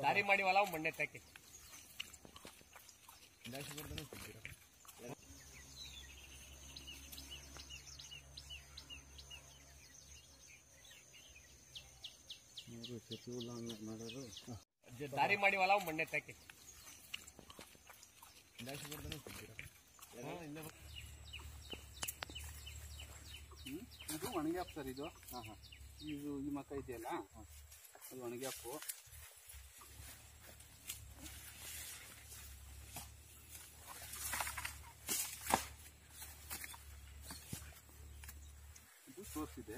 ದಾರಿ ಮಾಡಿವಲ್ಲ ಅವು ಮಣ್ಣೆ ತಾಕಿ ದಾರಿ ಮಾಡಿವಲ್ಲ ಅವು ಮಣ್ಣೆ ತಾಕಿ? ಇದು ಒಣಗ್ಯಾಪ್ ಸರ್ ಇದು. ಇದು ಈ ಮಕ್ಕ ಇದೆಯಲ್ಲ? ಅದು ಒಣಗ್ಯಾಪು. ಇದು.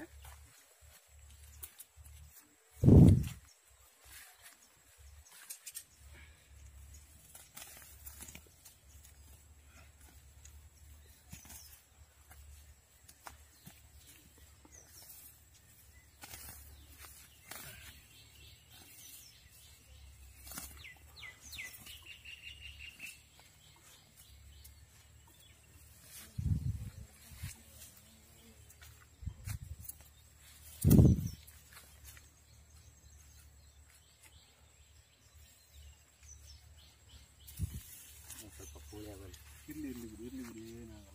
ಇರ್ಲಿ ಇರ್ಲಿ ಬಿಡಿ ಇರ್ಲಿ ಬಿಡಿ ಏನಾಗಲ್ಲ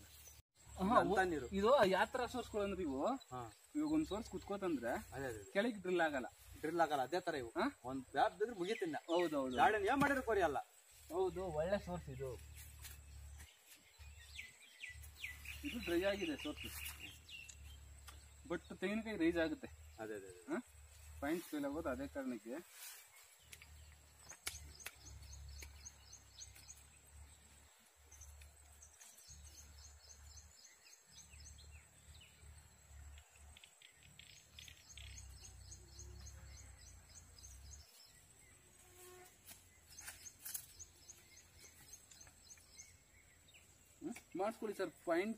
ಅಂತ ನೀರು. ಇದು ಯಾತ್ರಾ ಸೋರ್ಸ್ಗಳು ಅಂದ್ರೆ ಇವು. ಇವಾಗ ಒಂದ್ ಸೋರ್ಸ್ ಕುತ್ಕೋತಂದ್ರೆ ಅದೇ ಅದೇ ಕೆಳಗೆ ಡ್ರಿಲ್ ಆಗಲ್ಲ. ಡ್ರಿಲ್ ಆಗಲ್ಲ ಅದೇ ತರ ಇವು? ಒಂದ್ ಬ್ಯಾಪ್ ಬಿದ್ರೆ ಮುಗಿತಿನ್ನ ಹೌದೌದು. ಗಾರ್ಡನ್ ಏನ್ ಮಾಡಿದ್ರು ಕೊರಿ ಅಲ್ಲ. ಹೌದು ಒಳ್ಳೆ ಸೋರ್ಸ್ ಇದು. ಇದು ಡ್ರೈ ಆಗಿದೆ ಸೋರ್ಸ್. ಬಟ್ ತೆಂಗಿನಕಾಯಿ ರೈಸ್ ಆಗುತ್ತೆ. ಅದೇ ಅದೇ ಅದೇ. ಪಾಯಿಂಟ್ಸ್ ಫೇಲ್ ಆಗೋದು ಅದೇ ಕಾರಣಕ್ಕೆ. ಮಾಡಿಸ್ಕೊಳ್ಳಿ ಸರ್ ಪಾಯಿಂಟ್